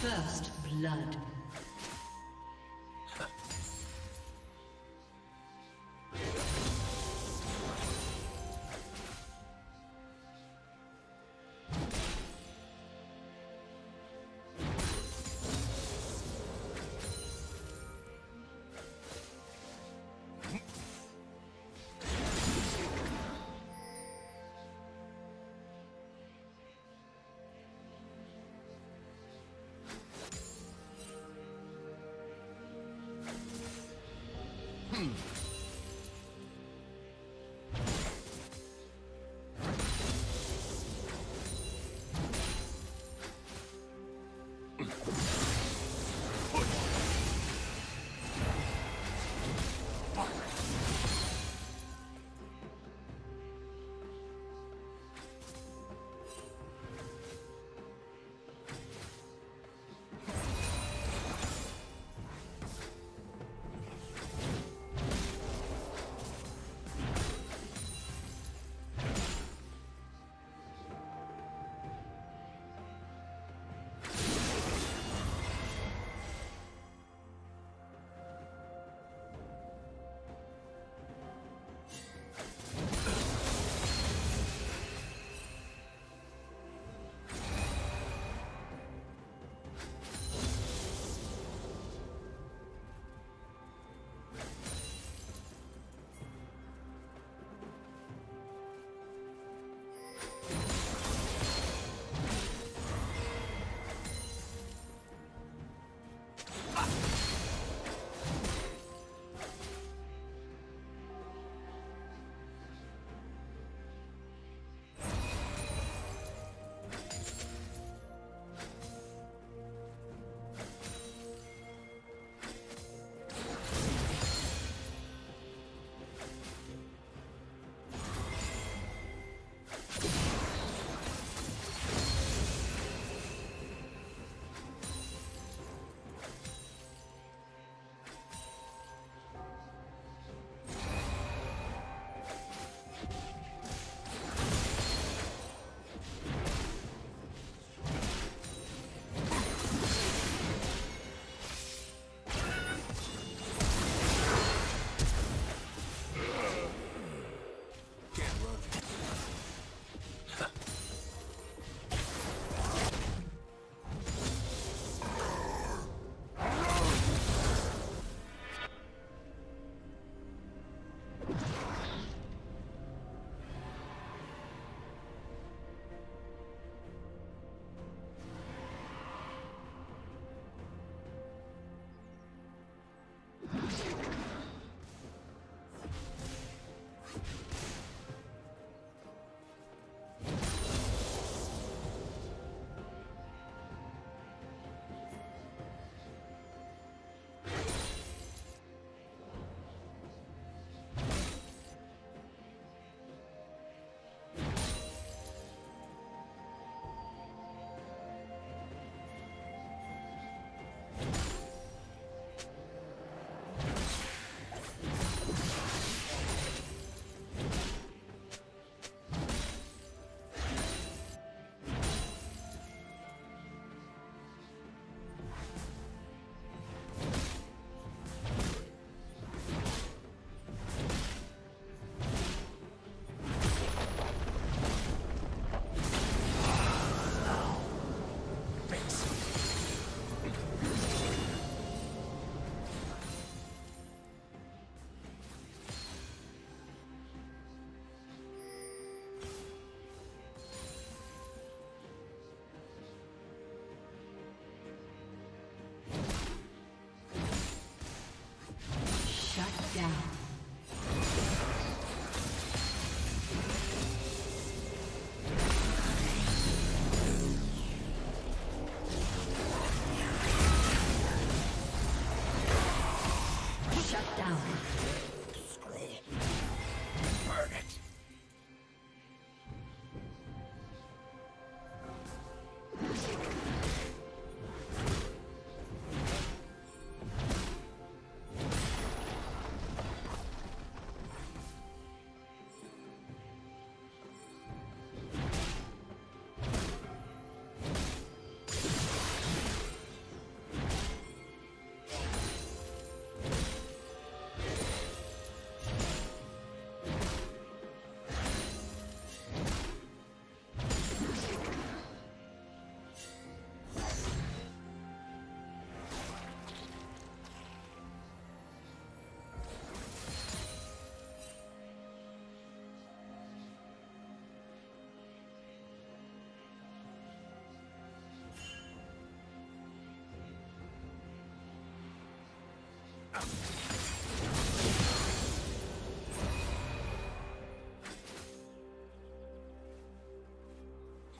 First blood.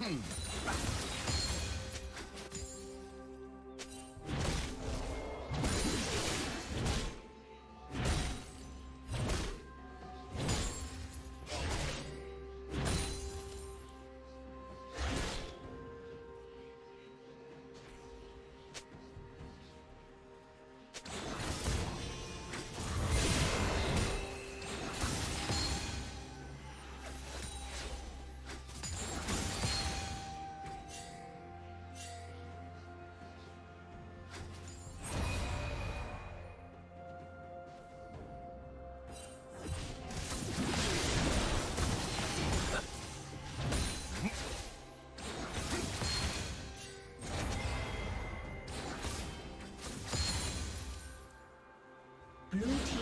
Mm. Blue team.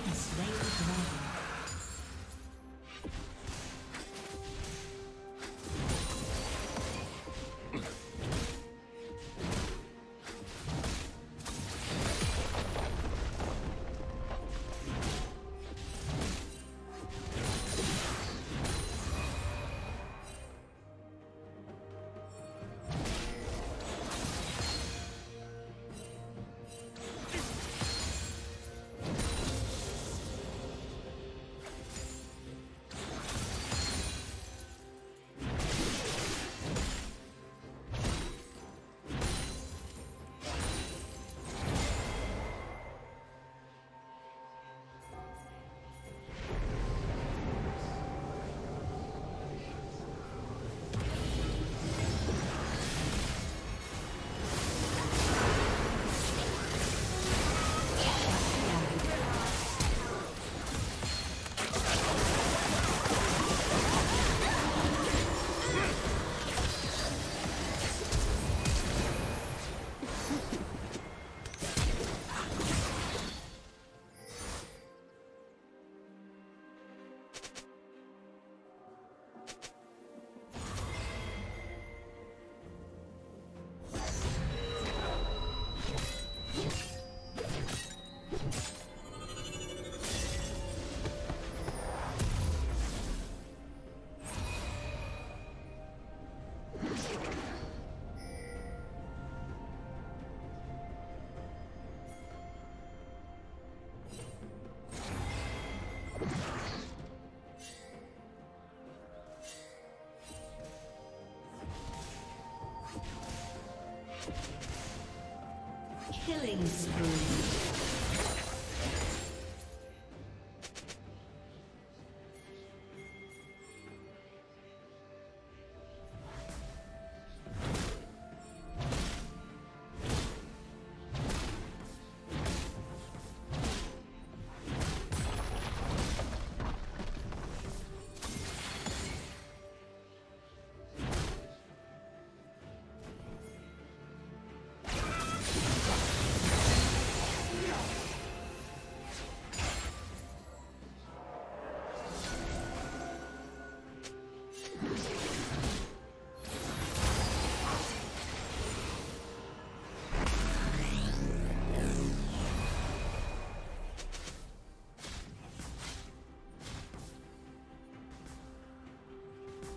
Killing spree.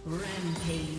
Rampage.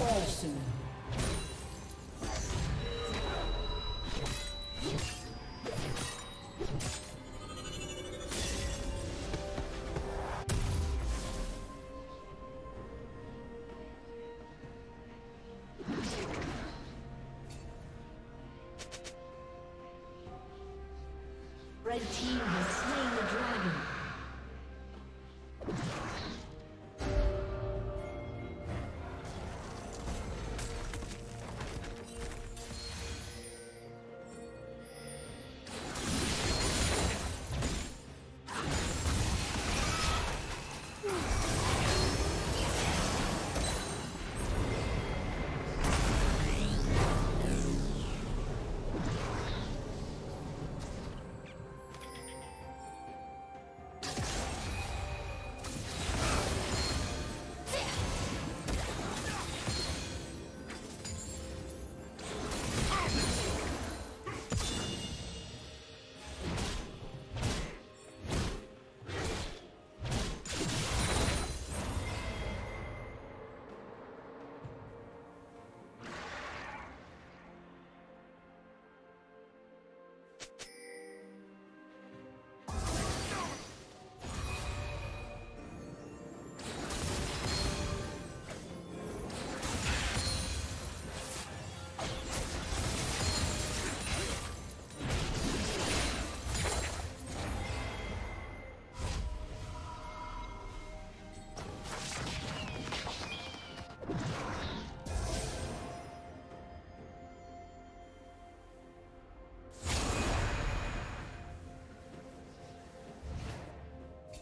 Plating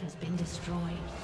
Has been destroyed.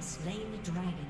Slain the dragon.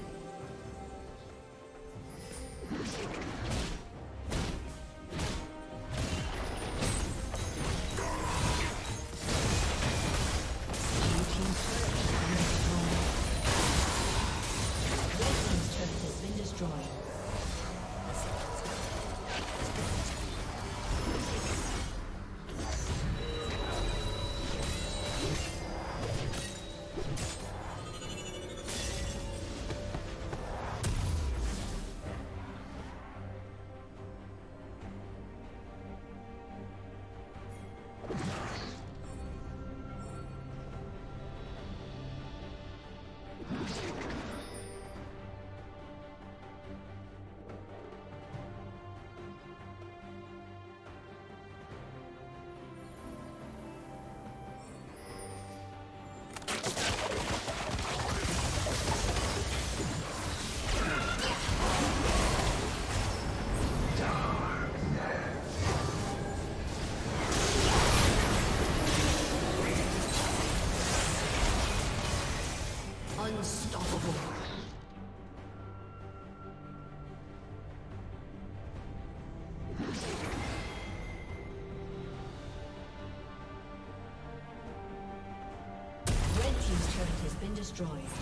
Destroyed.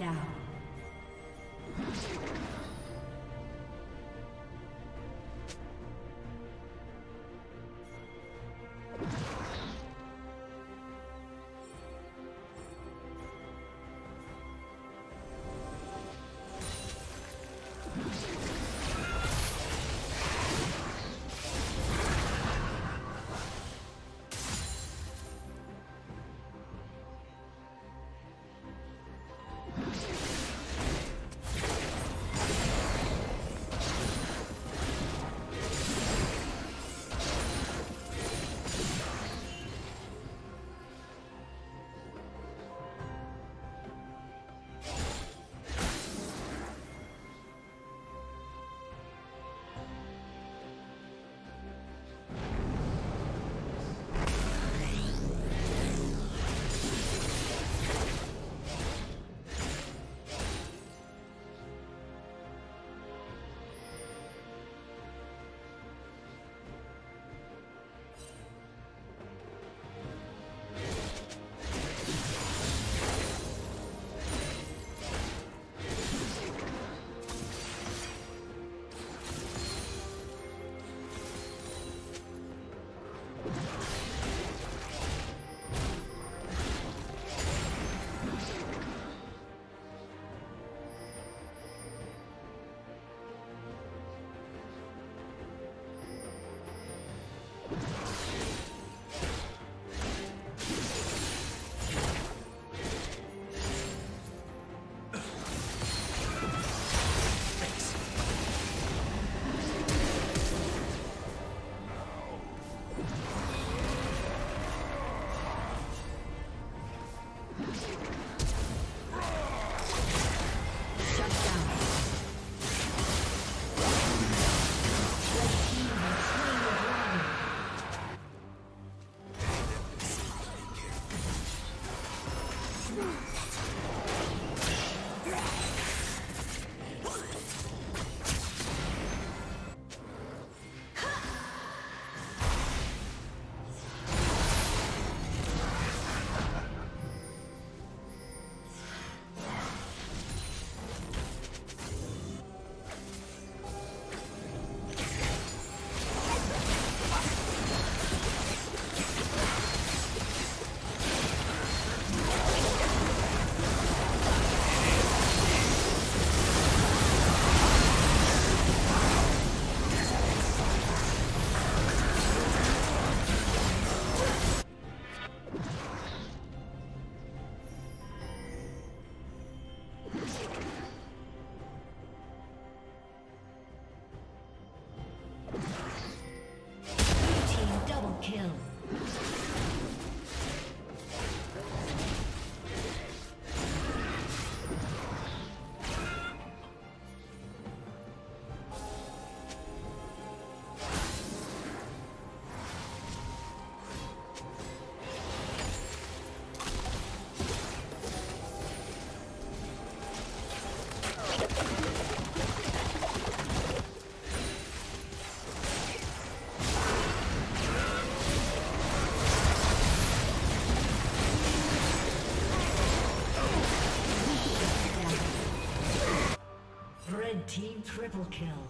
Down. Kill. Triple kill.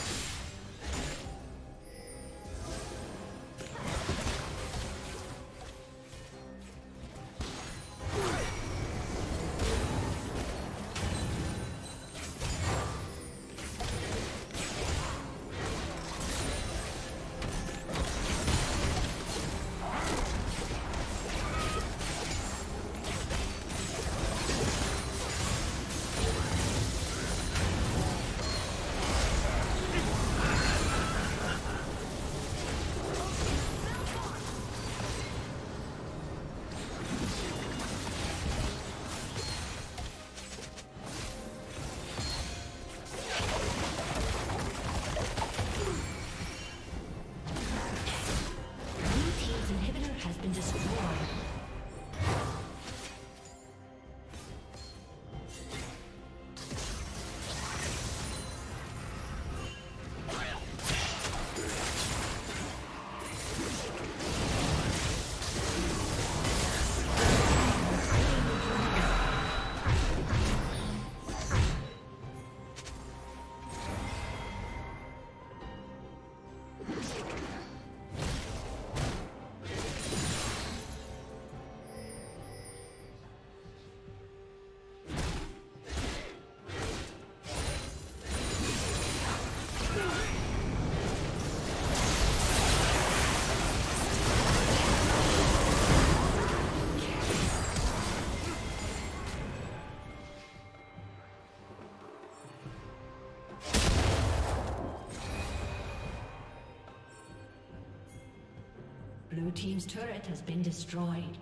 Team's turret has been destroyed.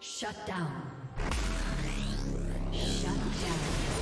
Shut down. Shut down.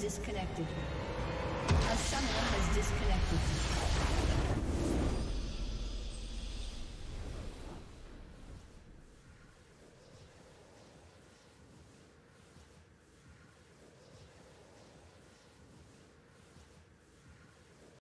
Disconnected.